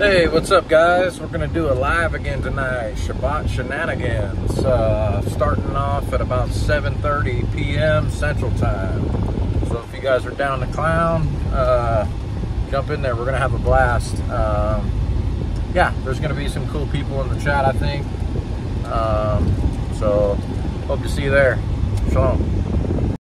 Hey, what's up, guys? We're gonna do a live again tonight. Shabbat Shenanigans, uh, starting off at about 7:30 p.m. Central Time. So if you guys are down to clown, uh, jump in there. We're gonna have a blast. Um, yeah, there's gonna be some cool people in the chat, I think. Um, so hope to see you there. Shalom.